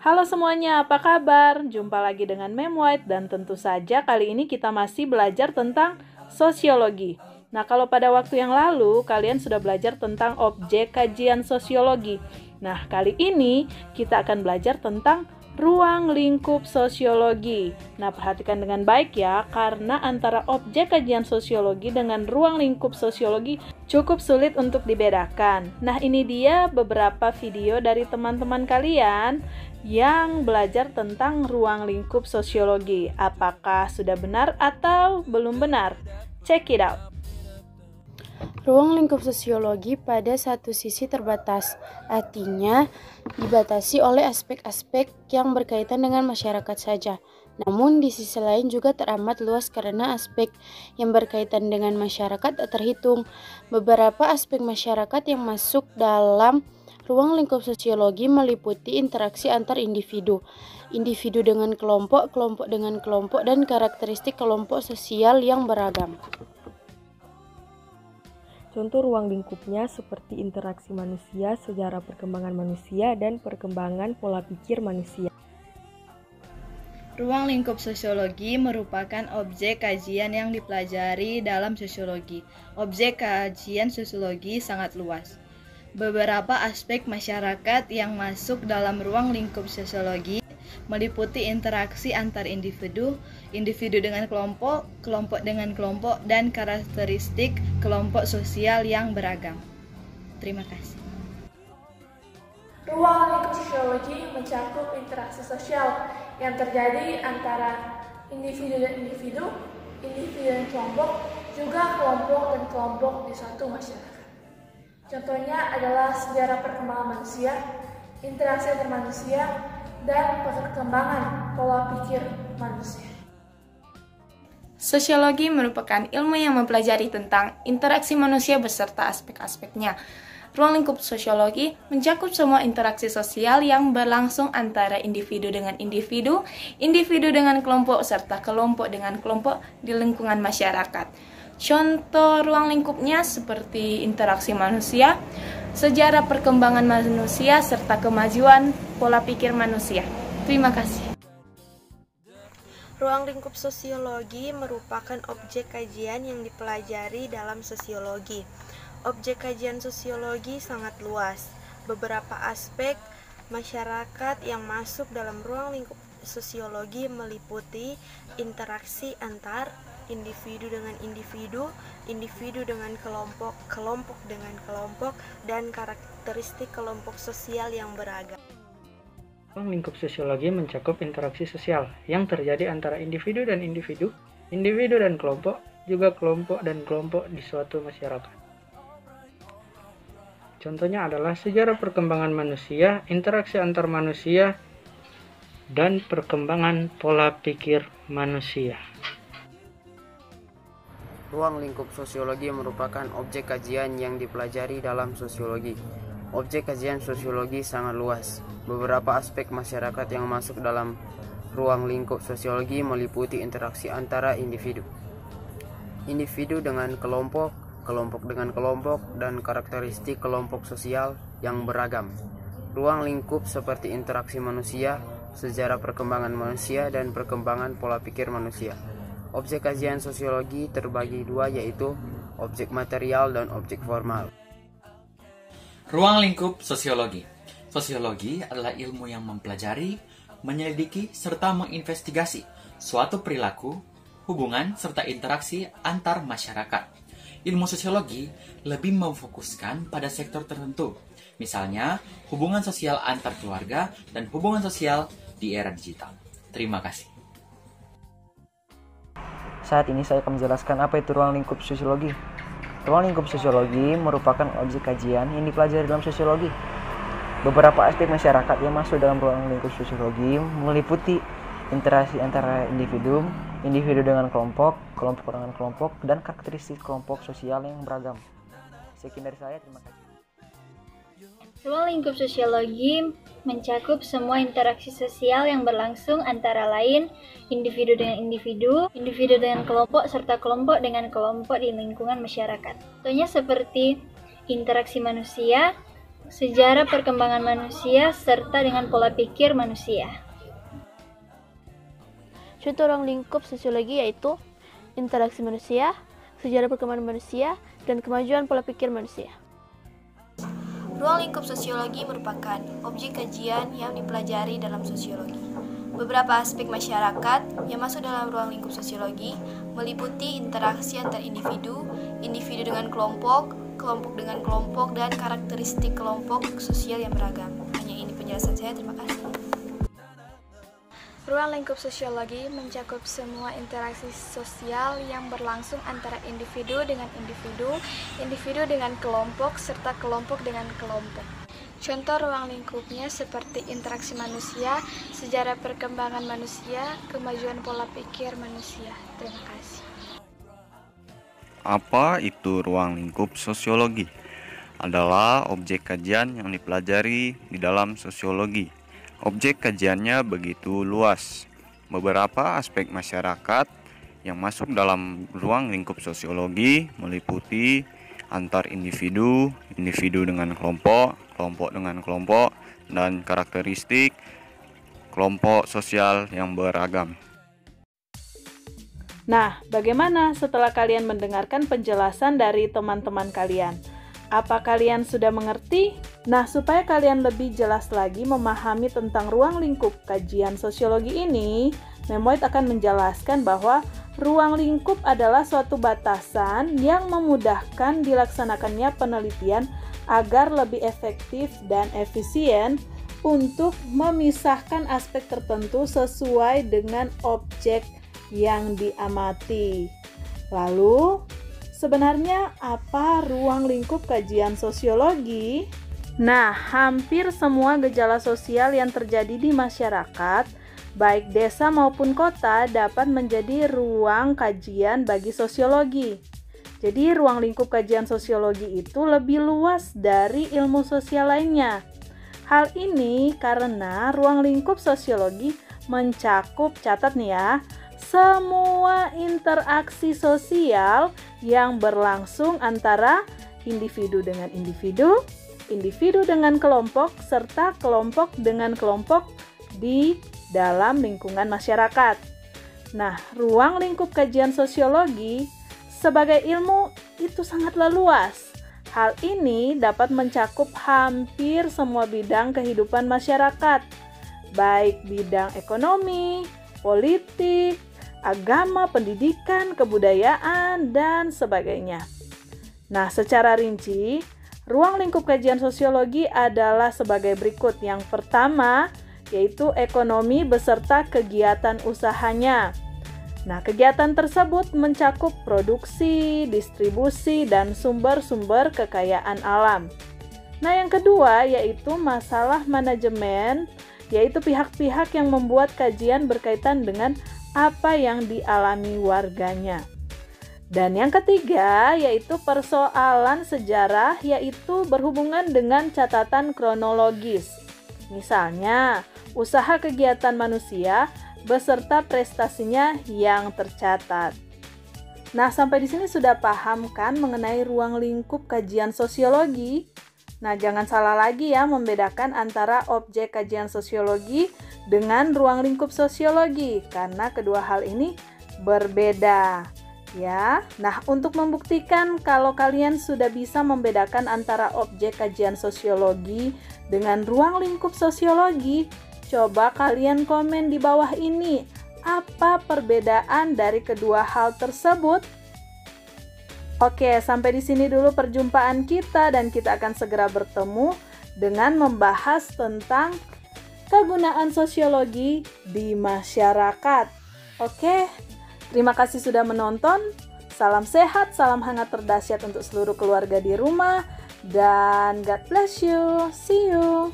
Halo semuanya, apa kabar? Jumpa lagi dengan Mem White dan tentu saja kali ini kita masih belajar tentang sosiologi. Nah, kalau pada waktu yang lalu kalian sudah belajar tentang objek kajian sosiologi. Nah, kali ini kita akan belajar tentang ruang lingkup sosiologi. Nah, perhatikan dengan baik ya, karena antara objek kajian sosiologi dengan ruang lingkup sosiologi cukup sulit untuk dibedakan. Nah, ini dia beberapa video dari teman-teman kalian yang belajar tentang ruang lingkup sosiologi. Apakah sudah benar atau belum benar? Check it out. Ruang lingkup sosiologi pada satu sisi terbatas, artinya dibatasi oleh aspek-aspek yang berkaitan dengan masyarakat saja. Namun di sisi lain juga teramat luas karena aspek yang berkaitan dengan masyarakat tak terhitung. Beberapa aspek masyarakat yang masuk dalam ruang lingkup sosiologi meliputi interaksi antar individu, individu dengan kelompok, kelompok dengan kelompok, dan karakteristik kelompok sosial yang beragam. Contoh ruang lingkupnya seperti interaksi manusia, sejarah perkembangan manusia, dan perkembangan pola pikir manusia. Ruang lingkup sosiologi merupakan objek kajian yang dipelajari dalam sosiologi. Objek kajian sosiologi sangat luas. Beberapa aspek masyarakat yang masuk dalam ruang lingkup sosiologi meliputi interaksi antar individu, individu dengan kelompok, kelompok dengan kelompok, dan karakteristik kelompok sosial yang beragam. Terima kasih. Ruang sosiologi mencakup interaksi sosial yang terjadi antara individu dan individu, individu dan kelompok, juga kelompok dan kelompok di suatu masyarakat. Contohnya adalah sejarah perkembangan manusia, interaksi antar manusia, dan perkembangan pola pikir manusia. Sosiologi merupakan ilmu yang mempelajari tentang interaksi manusia beserta aspek-aspeknya. Ruang lingkup sosiologi mencakup semua interaksi sosial yang berlangsung antara individu dengan individu, individu dengan kelompok, serta kelompok dengan kelompok di lingkungan masyarakat. Contoh ruang lingkupnya seperti interaksi manusia, sejarah perkembangan manusia, serta kemajuan pola pikir manusia. Terima kasih. Ruang lingkup sosiologi merupakan objek kajian yang dipelajari dalam sosiologi. Objek kajian sosiologi sangat luas. Beberapa aspek masyarakat yang masuk dalam ruang lingkup sosiologi meliputi interaksi antar individu dengan individu, individu dengan kelompok, kelompok dengan kelompok, dan karakteristik kelompok sosial yang beragam. Ruang lingkup sosiologi mencakup interaksi sosial yang terjadi antara individu dan individu, individu dan kelompok, juga kelompok dan kelompok di suatu masyarakat. Contohnya adalah sejarah perkembangan manusia, interaksi antar manusia, dan perkembangan pola pikir manusia. Ruang lingkup sosiologi merupakan objek kajian yang dipelajari dalam sosiologi. Objek kajian sosiologi sangat luas. Beberapa aspek masyarakat yang masuk dalam ruang lingkup sosiologi meliputi interaksi antara individu. Individu dengan kelompok, kelompok dengan kelompok, dan karakteristik kelompok sosial yang beragam. Ruang lingkup seperti interaksi manusia, sejarah perkembangan manusia, dan perkembangan pola pikir manusia. Objek kajian sosiologi terbagi dua yaitu objek material dan objek formal. Ruang lingkup sosiologi. Sosiologi adalah ilmu yang mempelajari, menyelidiki, serta menginvestigasi suatu perilaku, hubungan, serta interaksi antar masyarakat. Ilmu sosiologi lebih memfokuskan pada sektor tertentu, misalnya hubungan sosial antar keluarga dan hubungan sosial di era digital. Terima kasih. Saat ini saya akan menjelaskan apa itu ruang lingkup sosiologi. Ruang lingkup sosiologi merupakan objek kajian yang dipelajari dalam sosiologi. Beberapa aspek masyarakat yang masuk dalam ruang lingkup sosiologi meliputi interaksi antara individu, individu dengan kelompok, kelompok dengan kelompok, dan karakteristik kelompok sosial yang beragam. Sekian dari saya, terima kasih. Ruang lingkup sosiologi mencakup semua interaksi sosial yang berlangsung antara lain individu dengan individu, individu dengan kelompok, serta kelompok dengan kelompok di lingkungan masyarakat. Contohnya seperti interaksi manusia, sejarah perkembangan manusia, serta dengan pola pikir manusia. Contoh ruang lingkup sosiologi yaitu interaksi manusia, sejarah perkembangan manusia, dan kemajuan pola pikir manusia. Ruang lingkup sosiologi merupakan objek kajian yang dipelajari dalam sosiologi. Beberapa aspek masyarakat yang masuk dalam ruang lingkup sosiologi meliputi interaksi antar individu, individu dengan kelompok, kelompok dengan kelompok, dan karakteristik kelompok sosial yang beragam. Hanya ini penjelasan saya, terima kasih. Ruang lingkup sosiologi mencakup semua interaksi sosial yang berlangsung antara individu dengan individu, individu dengan kelompok, serta kelompok dengan kelompok. Contoh ruang lingkupnya seperti interaksi manusia, sejarah perkembangan manusia, kemajuan pola pikir manusia. Terima kasih. Apa itu ruang lingkup sosiologi? Adalah objek kajian yang dipelajari di dalam sosiologi Objek kajiannya begitu luas. Beberapa aspek masyarakat yang masuk dalam ruang lingkup sosiologi meliputi antar individu, individu dengan kelompok, kelompok dengan kelompok, dan karakteristik kelompok sosial yang beragam. Nah, bagaimana setelah kalian mendengarkan penjelasan dari teman-teman kalian? Apa kalian sudah mengerti? Nah, supaya kalian lebih jelas lagi memahami tentang ruang lingkup kajian sosiologi ini, Memoid akan menjelaskan bahwa ruang lingkup adalah suatu batasan yang memudahkan dilaksanakannya penelitian agar lebih efektif dan efisien untuk memisahkan aspek tertentu sesuai dengan objek yang diamati. Lalu, Sebenarnya apa ruang lingkup kajian sosiologi? Nah, hampir semua gejala sosial yang terjadi di masyarakat, baik desa maupun kota, dapat menjadi ruang kajian bagi sosiologi. Jadi, ruang lingkup kajian sosiologi itu lebih luas dari ilmu sosial lainnya. Hal ini karena ruang lingkup sosiologi mencakup, catat nih ya, semua interaksi sosial yang berlangsung antara individu dengan individu, individu dengan kelompok, serta kelompok dengan kelompok di dalam lingkungan masyarakat. Nah, ruang lingkup kajian sosiologi sebagai ilmu itu sangatlah luas. Hal ini dapat mencakup hampir semua bidang kehidupan masyarakat, baik bidang ekonomi, politik, agama, pendidikan, kebudayaan, dan sebagainya. Nah, secara rinci, ruang lingkup kajian sosiologi adalah sebagai berikut. Yang pertama, yaitu ekonomi beserta kegiatan usahanya. Nah, kegiatan tersebut mencakup produksi, distribusi, dan sumber-sumber kekayaan alam. Nah, yang kedua yaitu masalah manajemen, yaitu pihak-pihak yang membuat kajian berkaitan dengan apa yang dialami warganya. Dan yang ketiga yaitu persoalan sejarah yaitu berhubungan dengan catatan kronologis. Misalnya, usaha kegiatan manusia beserta prestasinya yang tercatat. Nah, sampai di sini sudah paham kan mengenai ruang lingkup kajian sosiologi? Nah, jangan salah lagi ya membedakan antara objek kajian sosiologi dengan ruang lingkup sosiologi karena kedua hal ini berbeda. Ya. Nah, untuk membuktikan kalau kalian sudah bisa membedakan antara objek kajian sosiologi dengan ruang lingkup sosiologi, coba kalian komen di bawah ini. Apa perbedaan dari kedua hal tersebut? Oke, sampai di sini dulu perjumpaan kita dan kita akan segera bertemu dengan membahas tentang kegunaan sosiologi di masyarakat. Oke, terima kasih sudah menonton. Salam sehat, salam hangat terdahsyat untuk seluruh keluarga di rumah dan God bless you. See you.